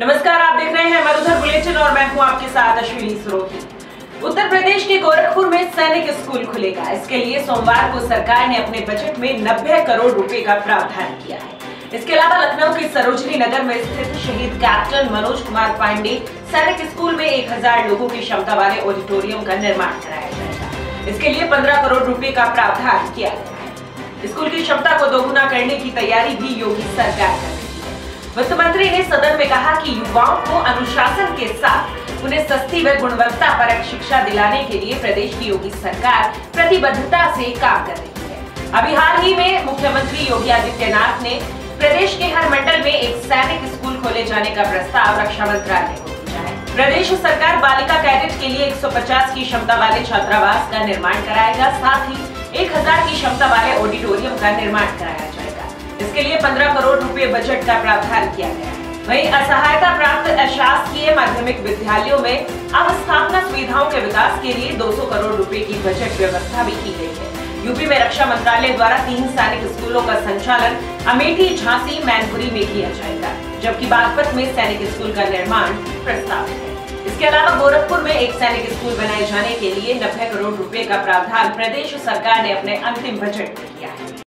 नमस्कार, आप देख रहे हैं मरुधर बुलेटिन और मैं हूँ आपके साथ अश्विनी सरोही। उत्तर प्रदेश के गोरखपुर में सैनिक स्कूल खुलेगा। इसके लिए सोमवार को सरकार ने अपने बजट में 90 करोड़ रुपए का प्रावधान किया है। इसके अलावा लखनऊ के सरोजनी नगर में स्थित शहीद कैप्टन मनोज कुमार पांडे सैनिक स्कूल में 1000 लोगों की क्षमता वाले ऑडिटोरियम का निर्माण कराया जाएगा। इसके लिए 15 करोड़ रुपए का प्रावधान किया गया है। स्कूल की क्षमता को दोगुना करने की तैयारी भी योगी सरकार कर वित्त मंत्री ने सदन में कहा कि युवाओं को अनुशासन के साथ उन्हें सस्ती व गुणवत्ता परक शिक्षा दिलाने के लिए प्रदेश की योगी सरकार प्रतिबद्धता से काम कर रही है। अभी हाल ही में मुख्यमंत्री योगी आदित्यनाथ ने प्रदेश के हर मंडल में एक सैनिक स्कूल खोले जाने का प्रस्ताव रक्षा मंत्रालय को भेजा है। प्रदेश सरकार बालिका कैडेट के लिए 150 की क्षमता वाले छात्रावास का निर्माण कराएगा, साथ ही 1000 की क्षमता वाले ऑडिटोरियम का निर्माण कराया जाएगा। इसके लिए 15 करोड़ रुपए बजट का प्रावधान किया गया। वही असहायता प्राप्त अशासकीय माध्यमिक विद्यालयों में अवस्थापना सुविधाओं के विकास के लिए 200 करोड़ रुपए की बजट व्यवस्था भी की गई है। यूपी में रक्षा मंत्रालय द्वारा तीन सैनिक स्कूलों का संचालन अमेठी, झांसी, मैनपुरी में किया जाएगा, जबकि बागपत में सैनिक स्कूल का निर्माण प्रस्तावित है। इसके अलावा गोरखपुर में एक सैनिक स्कूल बनाए जाने के लिए नब्बे करोड़ रुपए का प्रावधान प्रदेश सरकार ने अपने अंतिम बजट में किया है।